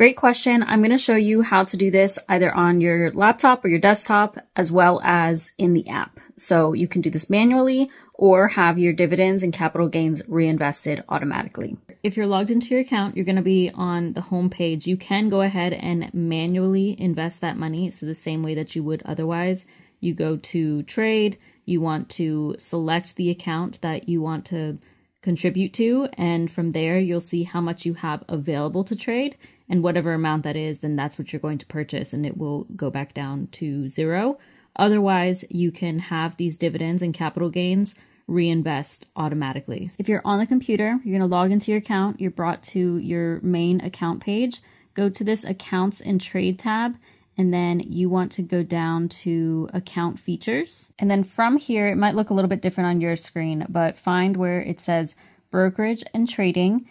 Great question. I'm going to show you how to do this either on your laptop or your desktop, as well as in the app. So you can do this manually or have your dividends and capital gains reinvested automatically. If you're logged into your account, you're going to be on the home page. You can go ahead and manually invest that money. So the same way that you would otherwise, you go to trade, you want to select the account that you want to contribute to. And from there, you'll see how much you have available to trade. And whatever amount that is, then that's what you're going to purchase, and it will go back down to zero. Otherwise, you can have these dividends and capital gains reinvest automatically. If you're on the computer, you're going to log into your account, you're brought to your main account page. Go to this accounts and trade tab and then you want to go down to account features. And then from here, it might look a little bit different on your screen, but find where it says brokerage and trading,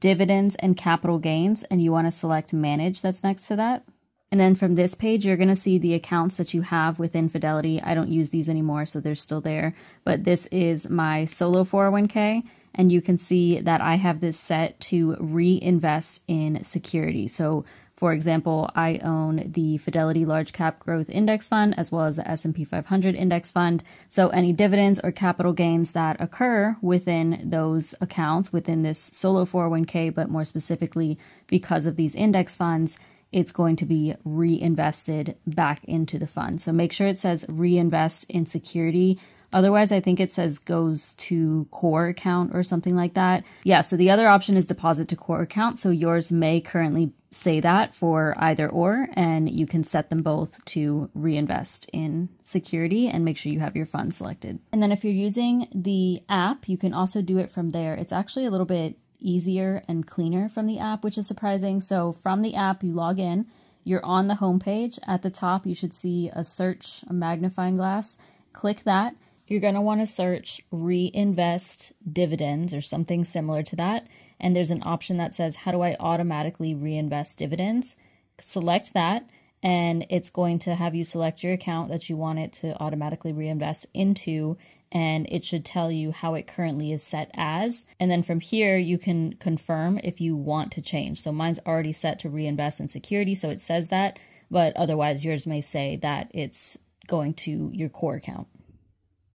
dividends and capital gains, and you want to select manage that's next to that. And then from this page, you're going to see the accounts that you have within Fidelity. I don't use these anymore, so they're still there. But this is my solo 401k, and you can see that I have this set to reinvest in security. So for example, I own the Fidelity Large Cap Growth Index Fund as well as the S&P 500 Index Fund. So any dividends or capital gains that occur within those accounts within this solo 401k, but more specifically because of these index funds, it's going to be reinvested back into the fund. So make sure it says reinvest in security Otherwise, I think it says goes to core account or something like that. Yeah, so the other option is deposit to core account. So yours may currently say that for either or, and you can set them both to reinvest in security and make sure you have your fund selected. And then if you're using the app, you can also do it from there. It's actually a little bit easier and cleaner from the app, which is surprising. So from the app, you log in, you're on the homepage. At the top, you should see a search, a magnifying glass. Click that you're going to want to search reinvest dividends or something similar to that. And there's an option that says, How do I automatically reinvest dividends? Select that, and it's going to have you select your account that you want it to automatically reinvest into. And it should tell you how it currently is set as. And then from here, you can confirm if you want to change. So mine's already set to reinvest in security, so it says that. But otherwise, yours may say that it's going to your core account.